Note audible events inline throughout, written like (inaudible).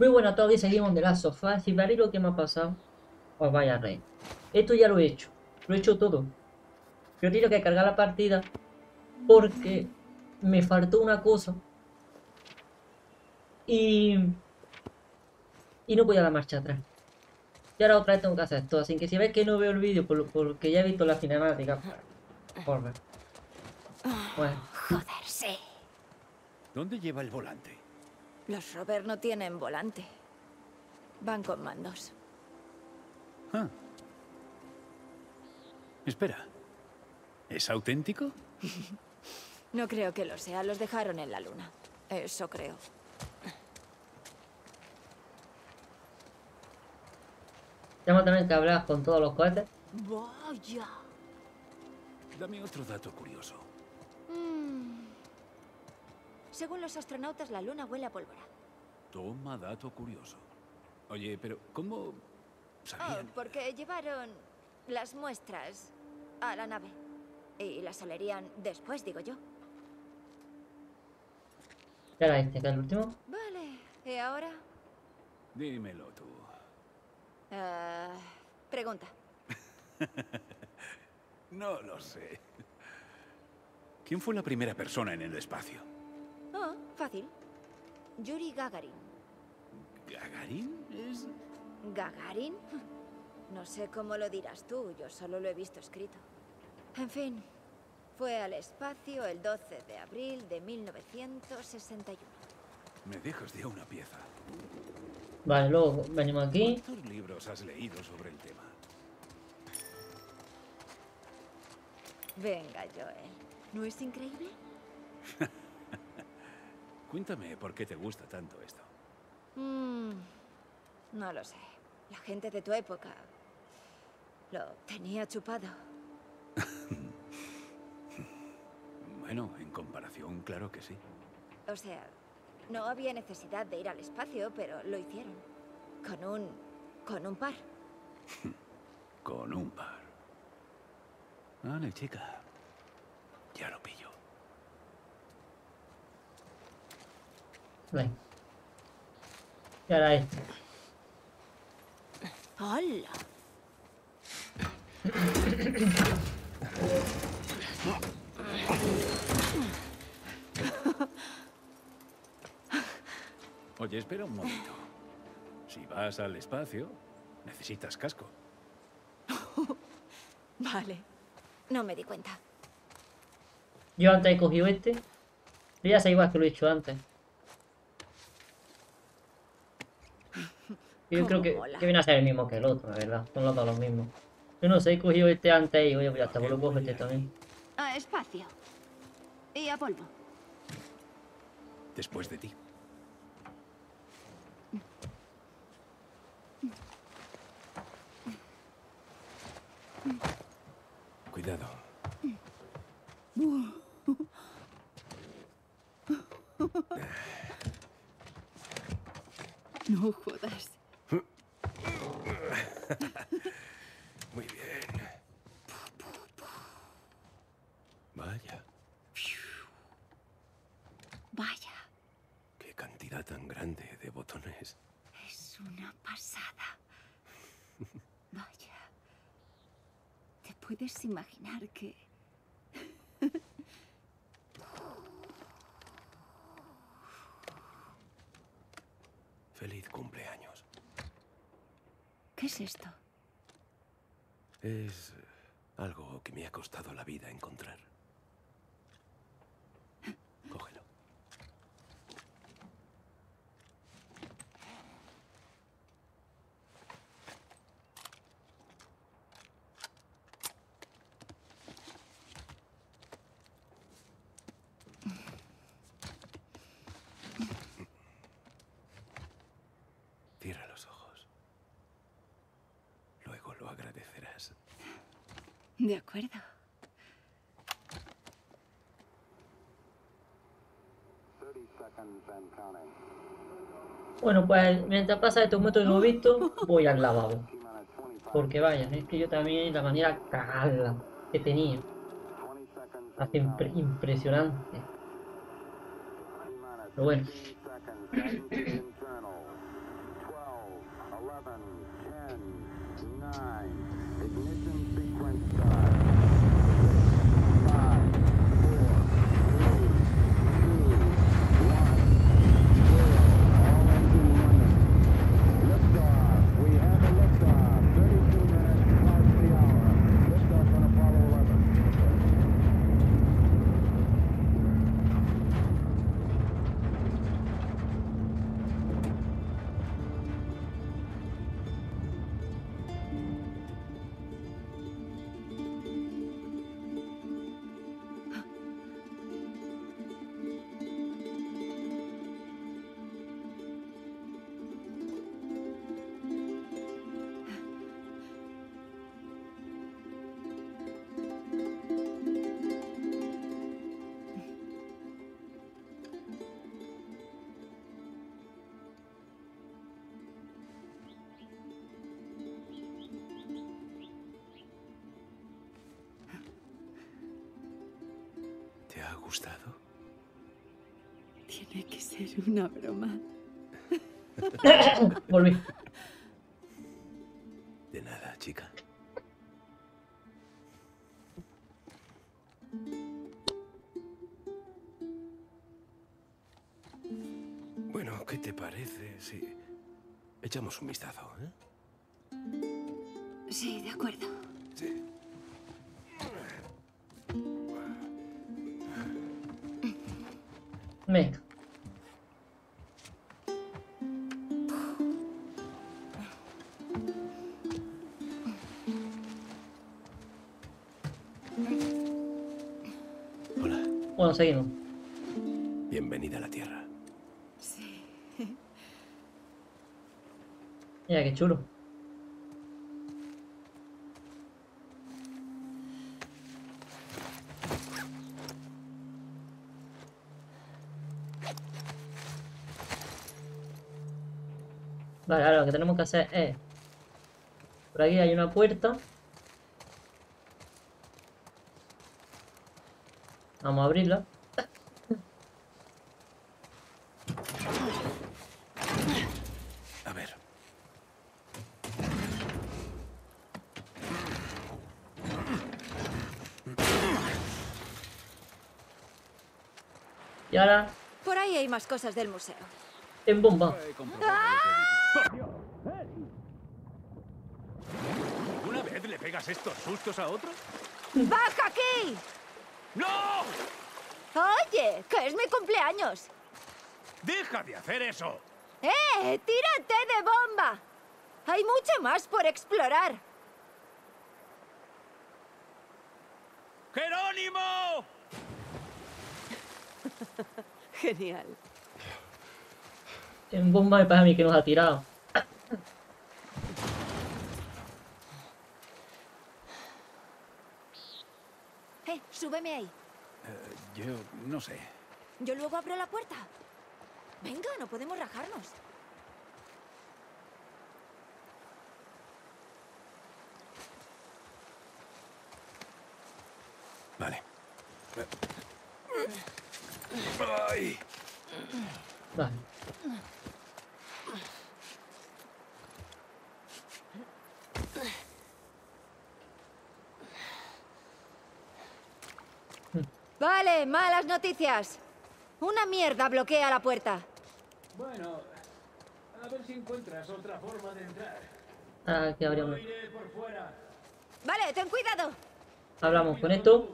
Muy buena, todavía seguimos de las sofás. Si veréis lo que me ha pasado, os vaya a reír. Esto ya lo he hecho. Lo he hecho todo. Yo tengo que cargar la partida porque me faltó una cosa. Y... Y no voy a la marcha atrás. Y ahora otra vez tengo que hacer esto. Así que si ves que no veo el vídeo por, porque ya he visto la cinemática. Por ver. Bueno. Joder, sí. ¿Dónde lleva el volante? Los Robert no tienen volante. Van con mandos. Ah. Espera. ¿Es auténtico? (laughs) No creo que lo sea. Los dejaron en la luna. Eso creo. Tenemos también que hablar con todos los cohetes. Vaya. Dame otro dato curioso. Según los astronautas, la luna huele a pólvora. Toma dato curioso. Oye, pero ¿cómo Oh, sabían? porque llevaron las muestras a la nave. Y las olerían después, digo yo. ¿Qué era este? ¿Qué es el último? Vale. ¿Y ahora? Dímelo tú. Ah, pregunta. (laughs) No lo sé. ¿Quién fue la primera persona en el espacio? Oh, fácil. Yuri Gagarin. ¿Gagarin? Es... ¿Gagarin? No sé cómo lo dirás tú, yo solo lo he visto escrito. En fin, fue al espacio el 12 de abril de 1961. Me dejas de una pieza. Vale, luego venimos aquí. ¿Cuántos libros has leído sobre el tema? Venga, Joel. ¿No es increíble? Cuéntame por qué te gusta tanto esto. Mm, no lo sé. La gente de tu época lo tenía chupado. (laughs) Bueno, en comparación, claro que sí. O sea, no había necesidad de ir al espacio, pero lo hicieron. Con un... con un par. (laughs) Con un par. Vale, chica. Ya lo pillo. Ven. ¿Qué era este? ¡Hala! Oye, espera un momento. Si vas al espacio, necesitas casco. (laughs) Vale. No me di cuenta. Yo antes he cogido este. Yo ya sé igual que lo he hecho antes. Yo creo que, que viene a ser el mismo que el otro, la verdad. Son los dos los mismos. Yo no sé, he cogido este antes y oye, pues ya está, pues lo cojo este también. A espacio. Y a polvo. Después de ti. Cuidado. No jodas. (laughs) Muy bien. Vaya, Vaya, qué cantidad tan grande de botones. es una pasada. (laughs) Vaya. ¿Te puedes imaginar que... Feliz cumpleaños. ¿Qué es esto? Es algo que me ha costado la vida encontrar. Cógelo. Cierra los ojos. Luego lo agradecerás. De acuerdo. Bueno, pues mientras pasa estos momentos que no visto, voy al lavabo. Porque vaya, es que yo también la manera cagarla que tenía. Hace impre- impresionante. Pero bueno. Gustado? Tiene que ser una broma. (laughs) Volví. De nada, chica. Bueno, ¿qué te parece si echamos un vistazo? ¿eh? Sí, de acuerdo. Sí. Venga. Hola, Bueno, seguimos. bienvenida a la Tierra. Sí. Mira, qué chulo. Vale, ahora lo que tenemos que hacer es... Por aquí hay una puerta. Vamos a abrirla. A ver, Y ahora, Por ahí hay más cosas del museo. en bomba comprobado lo que dices. ¡Por Dios! ¡Hey! ¿Alguna vez le pegas estos sustos a otro? ¡Baja aquí! ¡No! Oye, que es mi cumpleaños. ¡Deja de hacer eso! ¡Eh! ¡Tírate de bomba! Hay mucho más por explorar. ¡Jerónimo! (laughs) Genial. En bomba me parece a mí que nos ha tirado. Eh, súbeme ahí. Eh, yo no sé. Yo luego abro la puerta. Venga, no podemos rajarnos. Vale. ¡Ay! Vale. Vale, malas noticias. Una mierda bloquea la puerta. Bueno, a ver si encuentras otra forma de entrar. Aquí abrimos. iré por fuera. Vale, ten cuidado. Hablamos con esto.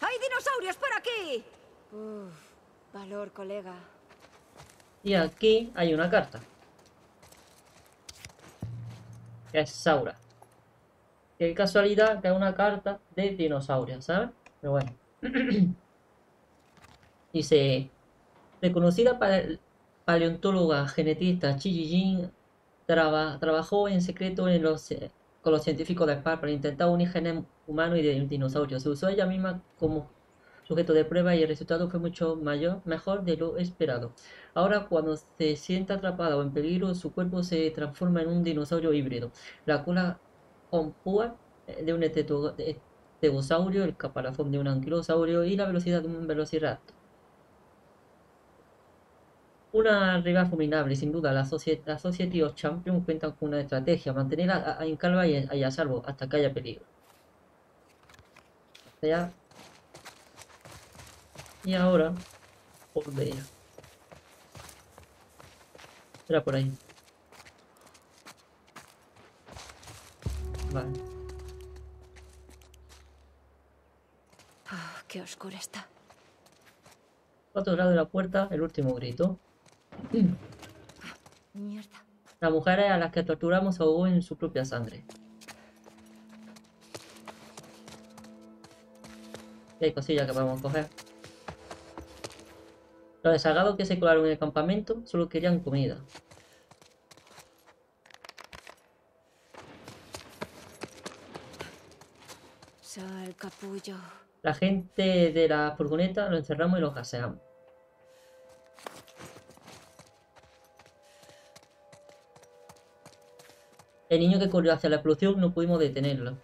¡Hay dinosaurios por aquí! Uf, valor, colega. Y aquí hay una carta. Que es Saura. Qué casualidad que es una carta de dinosaurio, ¿sabes? Pero bueno. (clears throat) Dice, reconocida pale- paleontóloga genetista Chi Jin traba- trabajó en secreto en los, con los científicos de SPAR para intentar unir genes humanos y de dinosaurios. Se usó ella misma como sujeto de prueba y el resultado fue mucho mayor, mejor de lo esperado. Ahora, cuando se siente atrapada o en peligro, su cuerpo se transforma en un dinosaurio híbrido. La cola con púas eh, de un estegosaurio, el caparazón de un anquilosaurio y la velocidad de un velociraptor. Una rival formidable, sin duda. La, Socie- la Society of Champions cuentan con una estrategia. Mantener a, a- y, a- salvo hasta que haya peligro. Hasta allá. Y ahora... Joder. Era por ahí. Vale. Ah, qué oscuro está. Otro lado de la puerta, el último grito. Mierda. Las mujeres a las que torturamos ahogó en su propia sangre. Y hay cosillas que podemos coger. Los desagados que se colaron en el campamento solo querían comida. Sal, capullo. La gente de la furgoneta lo encerramos y lo gaseamos. El niño que corrió hacia la explosión no pudimos detenerlo.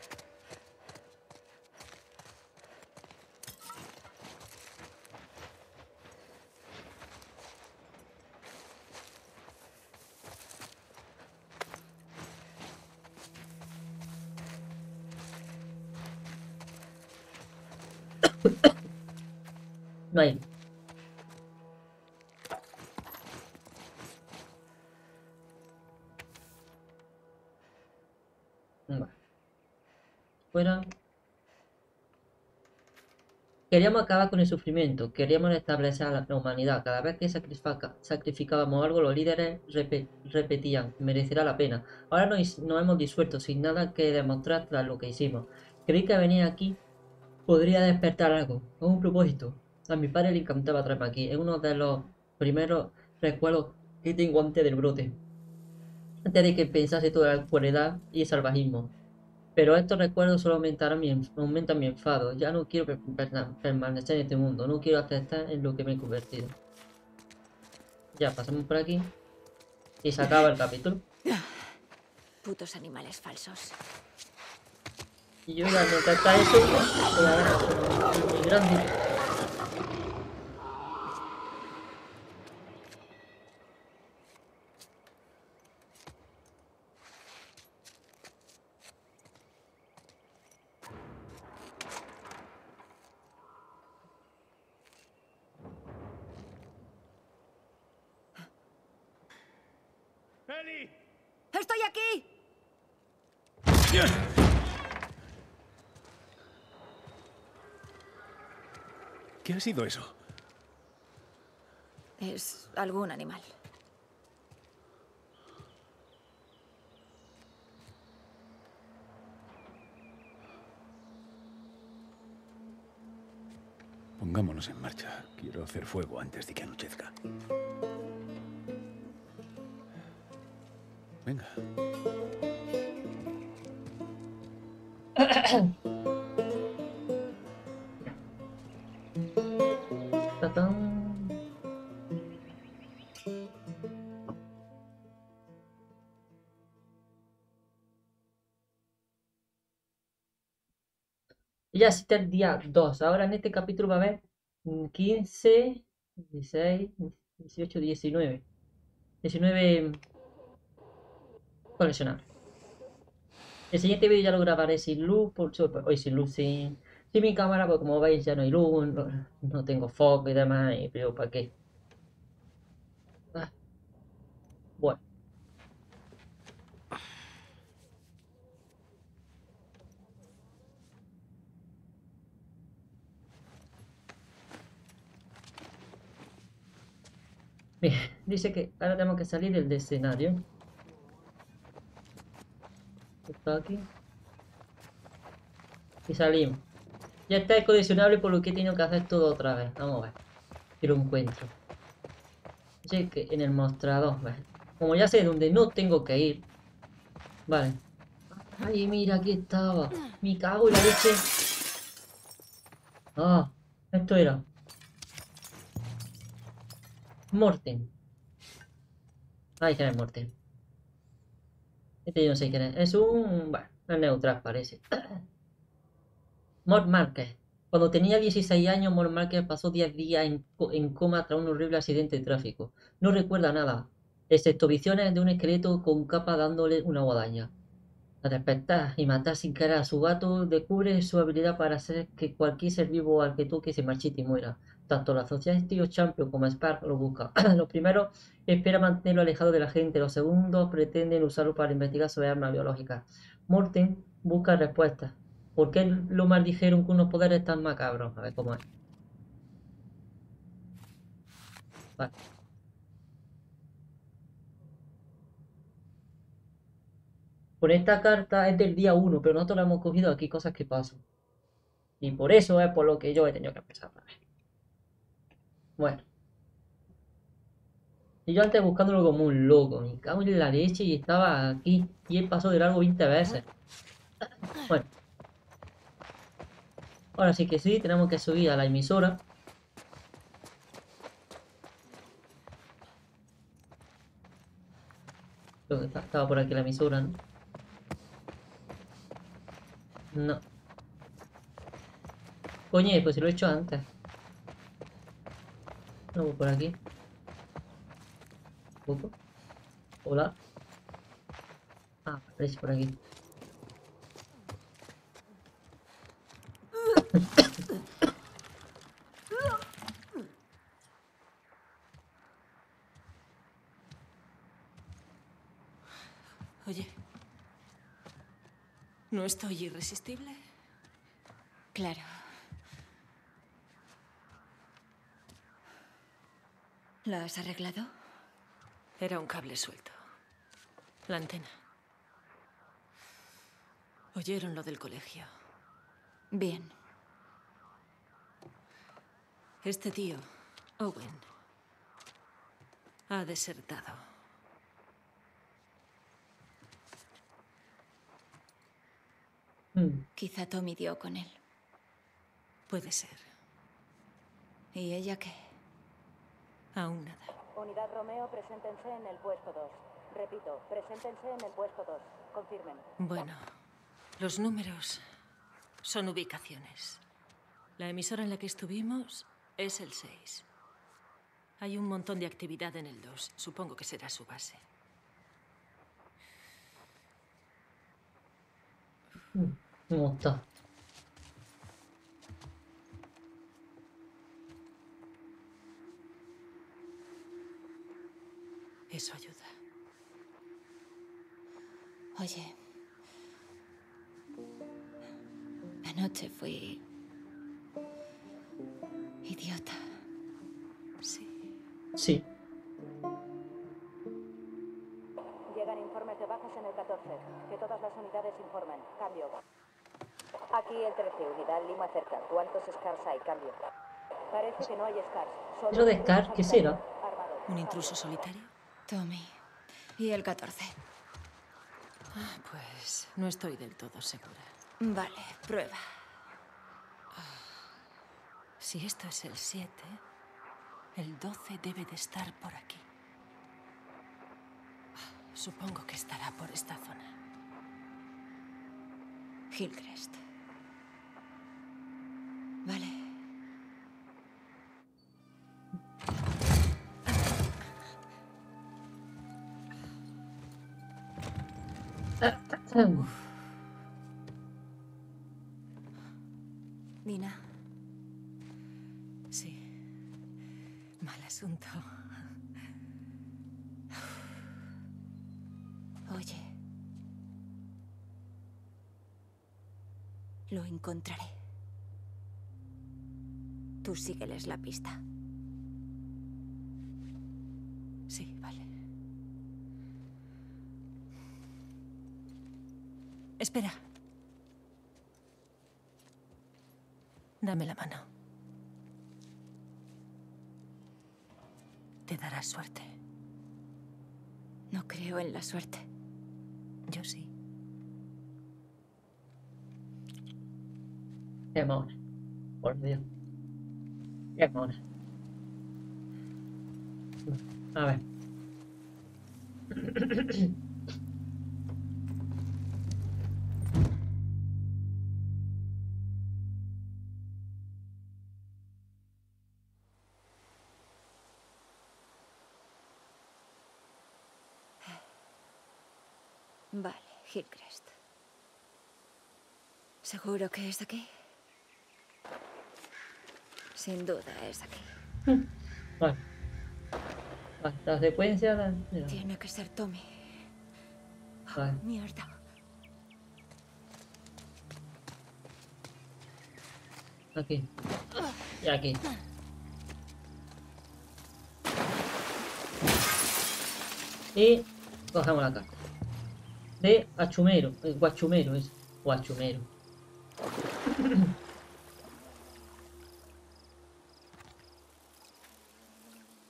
Queríamos acabar con el sufrimiento, queríamos establecer a la humanidad. Cada vez que sacrificábamos algo, los líderes repe- repetían, merecerá la pena. Ahora nos, nos hemos disuelto sin nada que demostrar tras lo que hicimos. Creí que venir aquí podría despertar algo, con un propósito. A mi padre le encantaba traerme aquí. Es uno de los primeros recuerdos que tengo antes del brote. Antes de que pensase toda la crueldad y el salvajismo. Pero estos recuerdos solo aumentarán mi, aumentan mi enfado. Ya no quiero per- permanecer en este mundo. No quiero aceptar en lo que me he convertido. Ya, pasamos por aquí. Y se acaba el capítulo. (sighs) Putos animales falsos. Y yo ya mientras está eso, muy grande. ¡Eli! ¡Estoy aquí! ¿Qué ha sido eso? Es algún animal. Pongámonos en marcha. Quiero hacer fuego antes de que anochezca. Venga. (coughs) Ya está el día 2. Ahora en este capítulo va a haber mm, 15, 16, 18, 19. 19 coleccionables. El siguiente vídeo ya lo grabaré sin luz, por hoy sin luz, sin, sin mi cámara, porque como veis ya no hay luz, no, tengo foco y demás, y pero ¿para qué? Ah. Bueno. (laughs) Dice que ahora tenemos que salir del escenario. Está aquí. Y salimos. Ya está el por lo que he tenido que hacer todo otra vez. Vamos a ver. Si lo encuentro. Dice que en el mostrador. Como ya sé dónde no tengo que ir. Vale. Ay, mira, aquí estaba. Me cago en la leche. Ah, esto era. Morten. Ay, que no es Morten. Este yo sé quién es. Es un... Bueno, es neutral parece. (clears throat) Mort Márquez. Cuando tenía 16 años, Mort Marker pasó 10 días en, en coma tras un horrible accidente de tráfico. No recuerda nada, excepto visiones de un esqueleto con capa dándole una guadaña. Al despertar y matar sin querer a su gato, descubre su habilidad para hacer que cualquier ser vivo al que toque se marchite y muera. Tanto la Society of Champions como Spark lo buscan. (clears throat) los primeros esperan mantenerlo alejado de la gente, los segundos pretenden usarlo para investigar sobre armas biológicas. Morten busca respuestas. ¿Por qué lo maldijeron con unos poderes tan macabros? A ver cómo es. Vale. Por esta carta es del día 1, pero nosotros la hemos cogido aquí, cosas que pasan. Y por eso es por lo que yo he tenido que empezar a ver. Bueno. Y yo antes buscándolo como un loco, me cago en la leche y estaba aquí. Y él pasó de largo 20 veces. Bueno. Ahora sí que sí, tenemos que subir a la emisora. Creo que estaba por aquí la emisora, ¿no? No. Coño, pues si lo he hecho antes. No voy por aquí. ¿Poco? Hola. Ah, es por aquí. Oye. ¿No estoy irresistible? Claro. ¿Lo has arreglado? Era un cable suelto. La antena. Oyeron lo del colegio. Bien. Este tío, Owen, ha desertado. Hmm, Quizá Tommy dio con él. Puede ser. ¿Y ella qué? Aún nada. Unidad Romeo, preséntense en el puesto 2. Repito, preséntense en el puesto 2. Confirmen. Bueno, los números son ubicaciones. La emisora en la que estuvimos es el 6. Hay un montón de actividad en el 2. Supongo que será su base. ¿Cómo está? Eso ayuda. Oye. Anoche fui... idiota. Sí. Sí. Llegan informes de bajas en el 14. Que todas las unidades informen. Cambio. Aquí el 13, unidad Lima cerca. ¿Cuántos Scars hay? Cambio. Parece que no hay Scars. Solo ¿Eso de Scars qué será? ¿Un intruso solitario? Tommy. Y el 14. Ah, pues no estoy del todo segura. Vale, prueba. Si esto es el 7, el 12 debe de estar por aquí. Ah, Supongo que estará por esta zona. Hillcrest. Dina, Sí. Mal asunto. oye. Lo encontraré. Tú sígueles la pista. Sí, vale. Espera. Dame la mano. Te darás suerte. No creo en la suerte. Yo sí. Qué mona. Por Dios. Qué mona. A ver. Hillcrest. ¿Seguro que es aquí? Sin duda es aquí. (laughs) Vale. Vale, la secuencia... la- mira, Tiene que ser Tommy. Vale. Mierda. Aquí. Y aquí. Y cogemos la carta. De Achumero. eh, Guachumero es. Guachumero. (clears throat)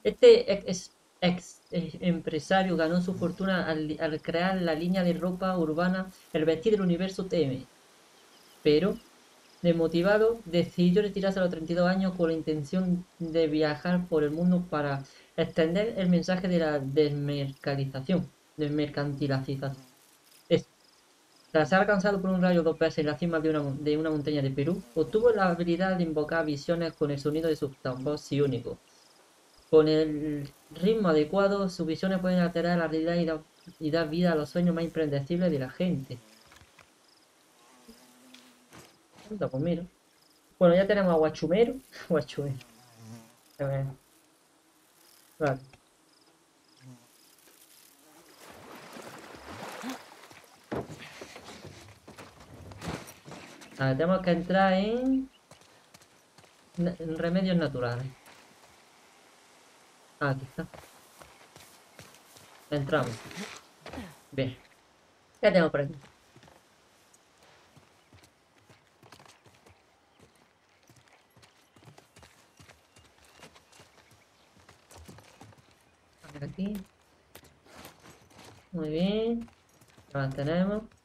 Este ex, ex empresario ganó su fortuna al, al crear la línea de ropa urbana El Vestir del Universo TM. Pero Desmotivado, decidió retirarse a los 32 años con la intención de viajar por el mundo para extender el mensaje de la desmercantilización. Desmercantilización. Tras ser alcanzado por un rayo dos veces en la cima de una, de una montaña de Perú, obtuvo la habilidad de invocar visiones con el sonido de su tambor psiónico. Con el ritmo adecuado, sus visiones pueden alterar la realidad y, dar- vida a los sueños más impredecibles de la gente. Pues. Bueno, ya tenemos a Guachumero. (laughs) Guachumero. Vale. A ver, tenemos que entrar en... remedios naturales. Ah, aquí está. Entramos. Bien. ¿Qué tenemos por aquí? Muy bien. Ahora tenemos.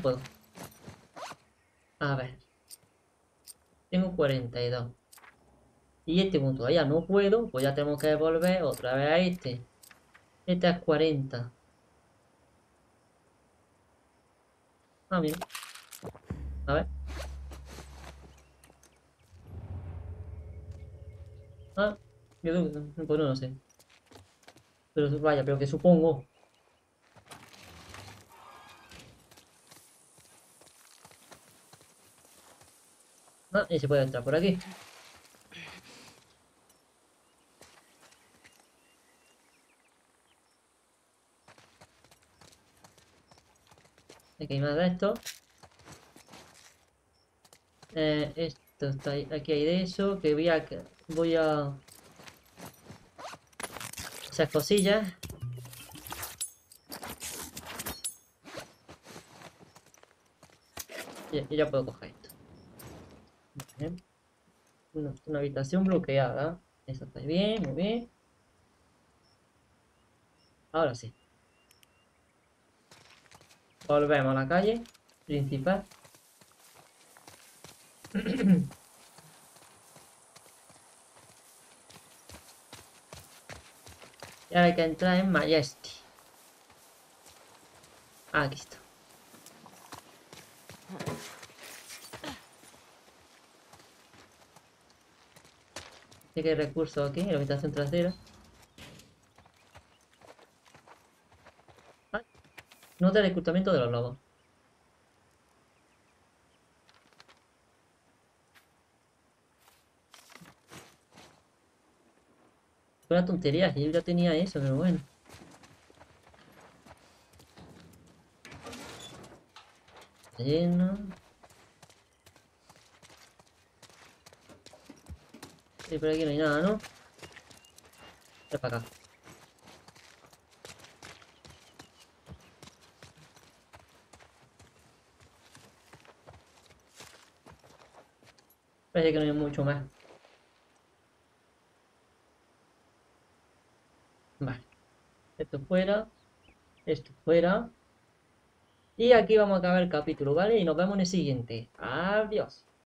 Ya puedo. A ver. Tengo 42. Y este punto todavía no puedo, pues ya tenemos que volver otra vez a este. Este es 40. Ah, mira. A ver. Ah, yo pues no sé. Pero vaya, pero que supongo. Ah, y se puede entrar por aquí. Aquí hay más de esto. Eh, esto está aquí hay de eso, que voy a voy a esas cosillas. Y ya puedo coger una habitación bloqueada. Eso está bien, muy bien. Ahora sí. Volvemos a la calle principal. (clears throat) Y ahora hay que entrar en Majesty. Ah, aquí está. Así que hay recursos aquí en la habitación trasera. Ah, nota el reclutamiento de los lobos. Fue una tontería, yo ya tenía eso, pero bueno. Lleno. Por aquí no hay nada, ¿no? Ven para acá. Parece que no hay mucho más. Vale. Esto fuera. Esto fuera. Y aquí vamos a acabar el capítulo, ¿vale? Y nos vemos en el siguiente. Adiós.